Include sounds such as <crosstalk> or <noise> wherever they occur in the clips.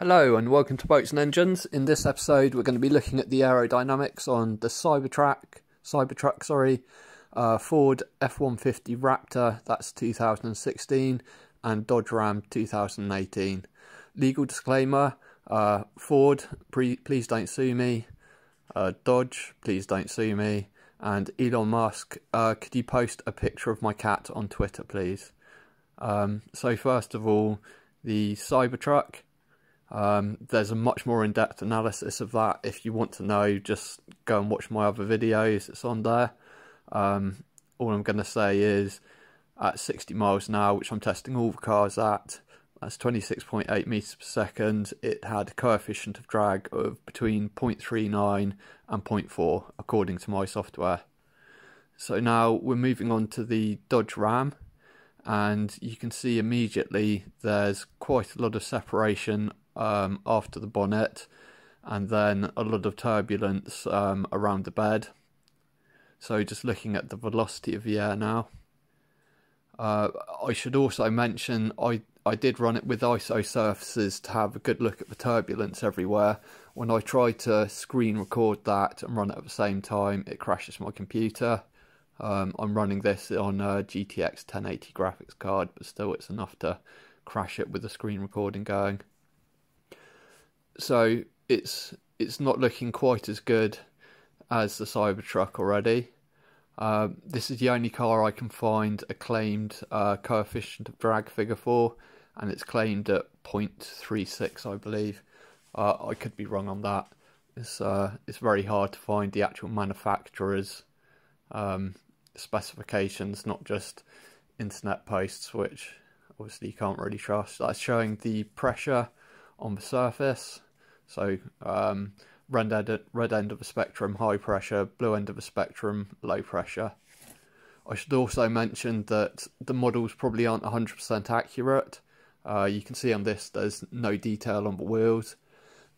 Hello and welcome to Boats and Engines. In this episode we're going to be looking at the aerodynamics on the Cybertruck, Cybertruck sorry, uh, Ford F-150 Raptor, that's 2016, and Dodge Ram 2018. Legal disclaimer, uh, Ford, please don't sue me, uh, Dodge, please don't sue me, and Elon Musk, uh, could you post a picture of my cat on Twitter please? Um, so first of all, the Cybertruck, um, there's a much more in-depth analysis of that. If you want to know, just go and watch my other videos. It's on there. Um, all I'm going to say is at 60 miles an hour, which I'm testing all the cars at, that's 26.8 meters per second. It had a coefficient of drag of between 0.39 and 0.4, according to my software. So now we're moving on to the Dodge Ram, and you can see immediately there's quite a lot of separation um, after the bonnet and then a lot of turbulence um, around the bed. So just looking at the velocity of the air now. Uh, I should also mention I, I did run it with ISO surfaces to have a good look at the turbulence everywhere. When I try to screen record that and run it at the same time, it crashes my computer. Um, I'm running this on a GTX 1080 graphics card, but still it's enough to crash it with the screen recording going so it's it's not looking quite as good as the Cybertruck already. Uh, this is the only car I can find a claimed uh, coefficient of drag figure for, and it's claimed at 0.36, I believe. Uh, I could be wrong on that. It's uh, it's very hard to find the actual manufacturer's um, specifications, not just internet posts, which obviously you can't really trust. That's showing the pressure on the surface so um, red, end, red end of the spectrum, high pressure, blue end of the spectrum, low pressure. I should also mention that the models probably aren't 100% accurate. Uh, you can see on this there's no detail on the wheels,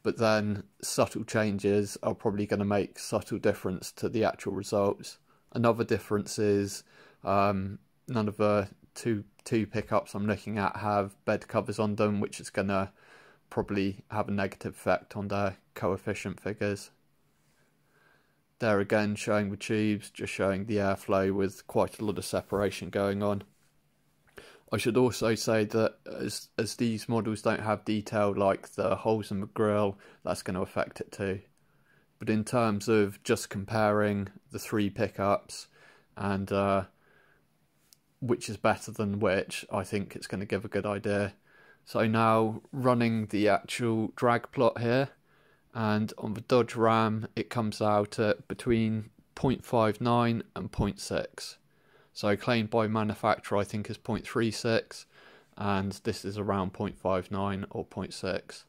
but then subtle changes are probably going to make subtle difference to the actual results. Another difference is um, none of the two two pickups I'm looking at have bed covers on them, which is going to probably have a negative effect on their coefficient figures. There again showing the tubes, just showing the airflow with quite a lot of separation going on. I should also say that as as these models don't have detail like the holes in the grill, that's going to affect it too. But in terms of just comparing the three pickups and uh, which is better than which, I think it's going to give a good idea. So now running the actual drag plot here and on the Dodge Ram it comes out at between 0.59 and 0.6. So claimed by manufacturer I think is 0.36 and this is around 0.59 or 0.6.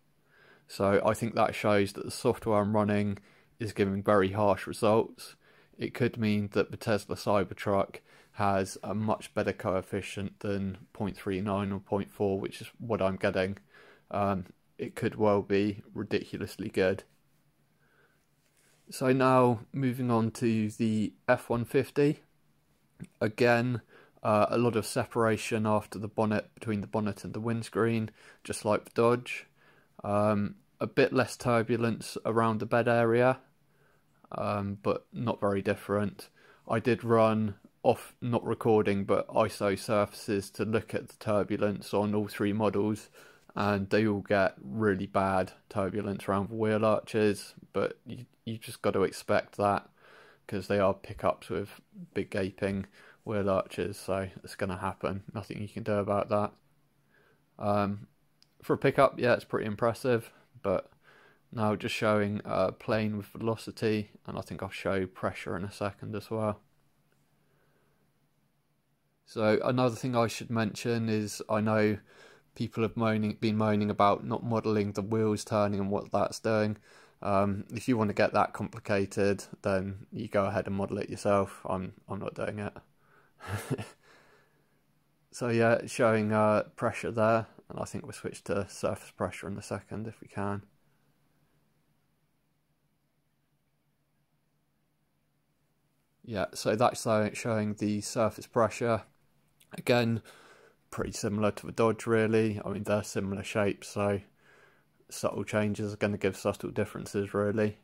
So I think that shows that the software I'm running is giving very harsh results. It could mean that the Tesla Cybertruck has a much better coefficient than 0.39 or 0.4, which is what I'm getting. Um, it could well be ridiculously good. So now moving on to the F-150. Again, uh, a lot of separation after the bonnet between the bonnet and the windscreen, just like the Dodge. Um, a bit less turbulence around the bed area, um, but not very different. I did run off not recording but ISO surfaces to look at the turbulence on all three models and they all get really bad turbulence around the wheel arches but you, you just got to expect that because they are pickups with big gaping wheel arches so it's going to happen nothing you can do about that um, for a pickup yeah it's pretty impressive but now just showing uh, plane with velocity and I think I'll show pressure in a second as well so another thing I should mention is I know people have moaning, been moaning about not modelling the wheels turning and what that's doing. Um, if you want to get that complicated, then you go ahead and model it yourself. I'm I'm not doing it. <laughs> so yeah, showing uh, pressure there, and I think we'll switch to surface pressure in a second if we can. Yeah, so that's showing the surface pressure Again, pretty similar to the Dodge really. I mean, they're similar shapes, so subtle changes are going to give subtle differences, really.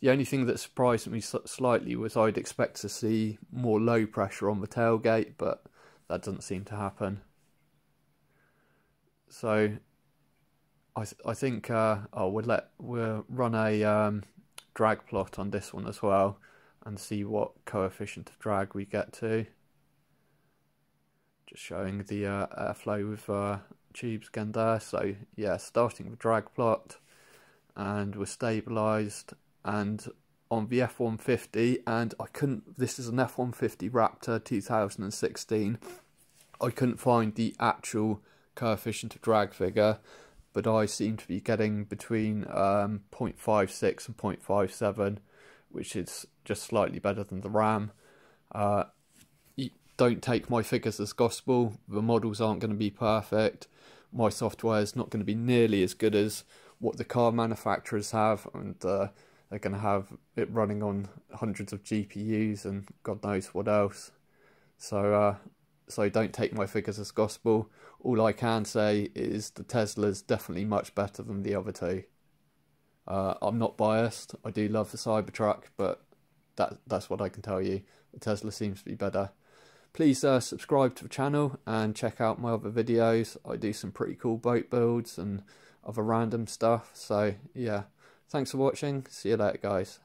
The only thing that surprised me slightly was I'd expect to see more low pressure on the tailgate, but that doesn't seem to happen. So I th I think uh, oh we'll let we'll run a um, drag plot on this one as well and see what coefficient of drag we get to. Just showing the uh, airflow with uh, tubes again there. So yeah, starting with drag plot and we're stabilised and on the F-150 and I couldn't, this is an F-150 Raptor 2016, I couldn't find the actual coefficient of drag figure but I seem to be getting between um, 0.56 and 0.57 which is just slightly better than the RAM. Uh, don't take my figures as gospel. The models aren't going to be perfect. My software is not going to be nearly as good as what the car manufacturers have, and uh, they're going to have it running on hundreds of GPUs and God knows what else. So, uh, so don't take my figures as gospel. All I can say is the Tesla's definitely much better than the other two. Uh, I'm not biased. I do love the Cybertruck, but that that's what I can tell you. The Tesla seems to be better. Please uh, subscribe to the channel and check out my other videos. I do some pretty cool boat builds and other random stuff. So yeah, thanks for watching. See you later, guys.